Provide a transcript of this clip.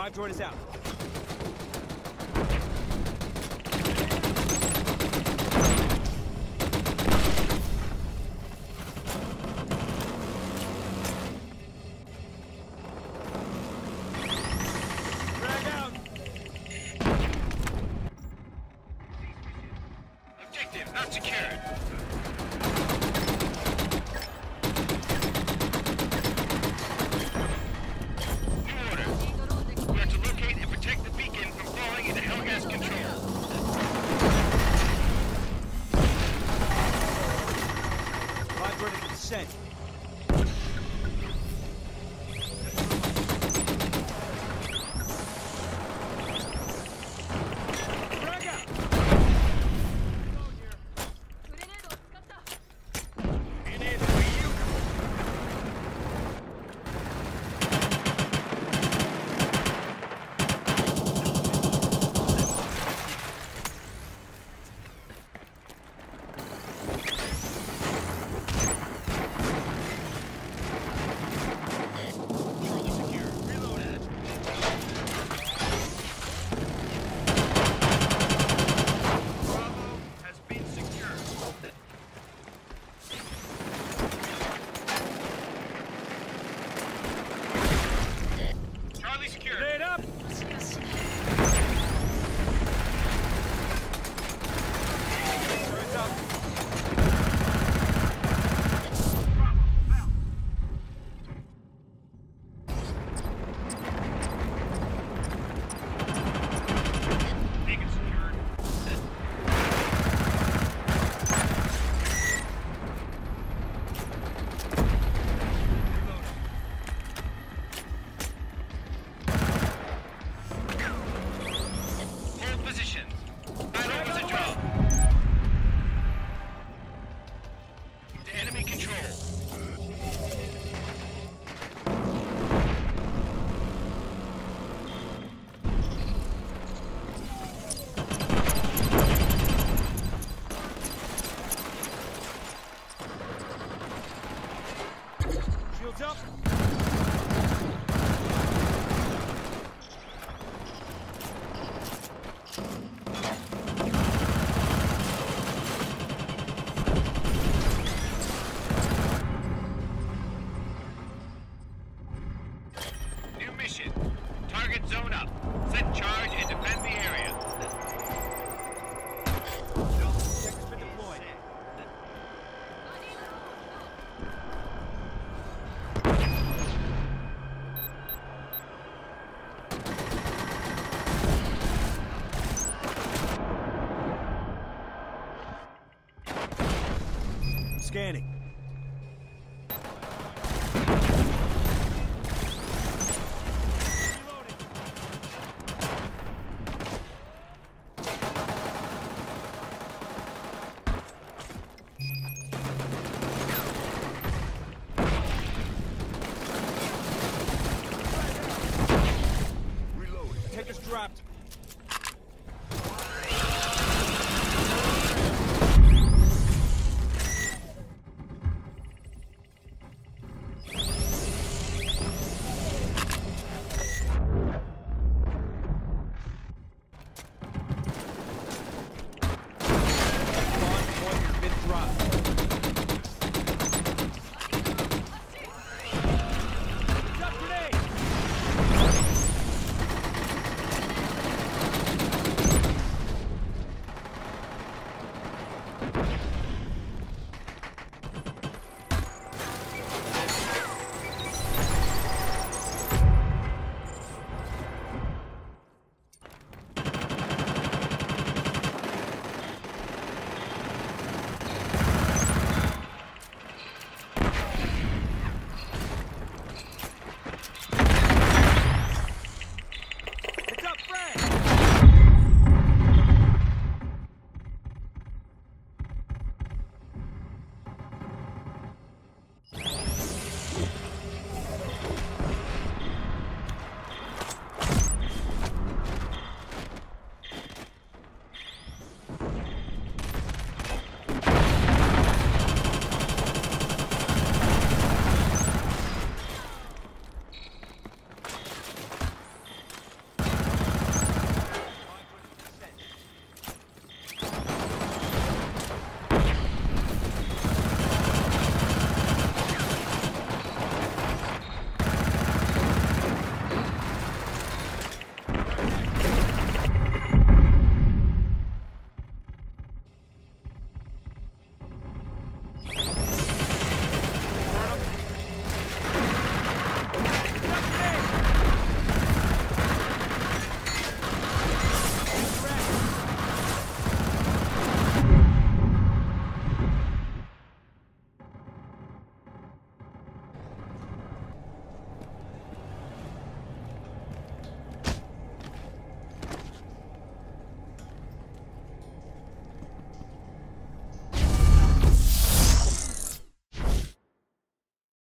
Live droid is out. Not secured. verdict to sent.